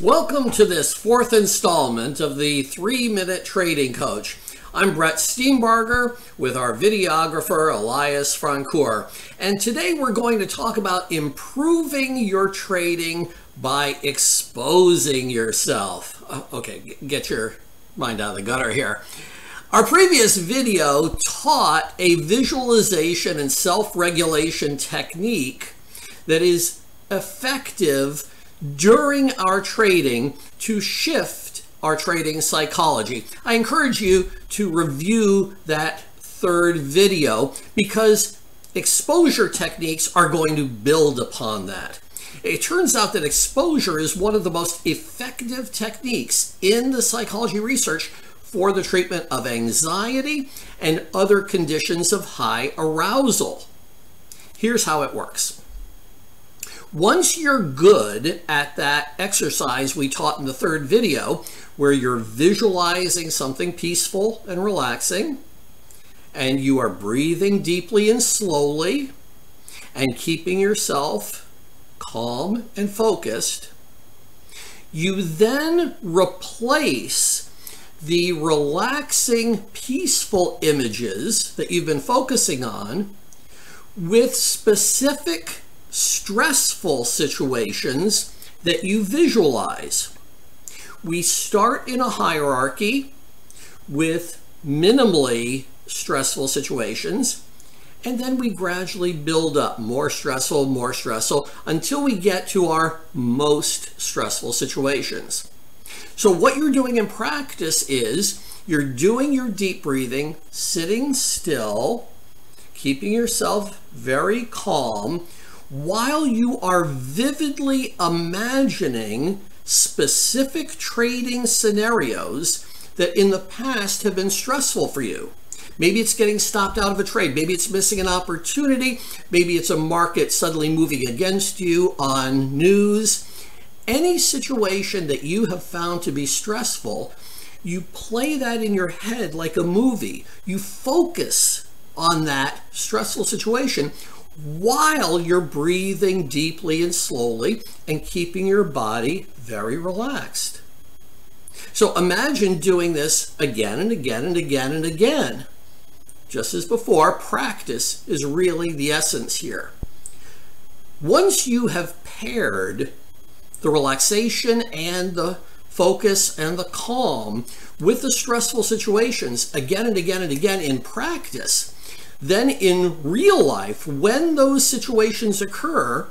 Welcome to this fourth installment of the three minute trading coach. I'm Brett Steenbarger with our videographer Elias Francoeur. And today we're going to talk about improving your trading by exposing yourself. Uh, okay, get your mind out of the gutter here. Our previous video taught a visualization and self-regulation technique that is effective during our trading to shift our trading psychology. I encourage you to review that third video because exposure techniques are going to build upon that. It turns out that exposure is one of the most effective techniques in the psychology research for the treatment of anxiety and other conditions of high arousal. Here's how it works. Once you're good at that exercise we taught in the third video, where you're visualizing something peaceful and relaxing, and you are breathing deeply and slowly, and keeping yourself calm and focused, you then replace the relaxing, peaceful images that you've been focusing on with specific stressful situations that you visualize. We start in a hierarchy with minimally stressful situations, and then we gradually build up more stressful, more stressful, until we get to our most stressful situations. So what you're doing in practice is you're doing your deep breathing, sitting still, keeping yourself very calm, while you are vividly imagining specific trading scenarios that in the past have been stressful for you. Maybe it's getting stopped out of a trade. Maybe it's missing an opportunity. Maybe it's a market suddenly moving against you on news. Any situation that you have found to be stressful, you play that in your head like a movie. You focus on that stressful situation while you're breathing deeply and slowly and keeping your body very relaxed. So imagine doing this again and again and again and again. Just as before, practice is really the essence here. Once you have paired the relaxation and the focus and the calm with the stressful situations again and again and again in practice, then in real life, when those situations occur,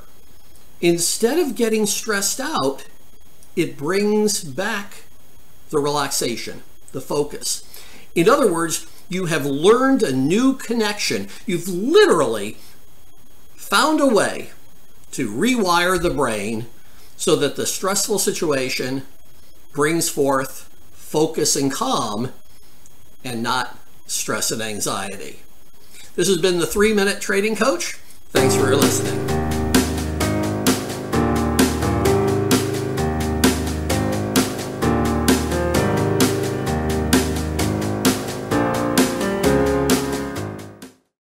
instead of getting stressed out, it brings back the relaxation, the focus. In other words, you have learned a new connection. You've literally found a way to rewire the brain so that the stressful situation brings forth focus and calm and not stress and anxiety. This has been the three minute trading coach. Thanks for listening.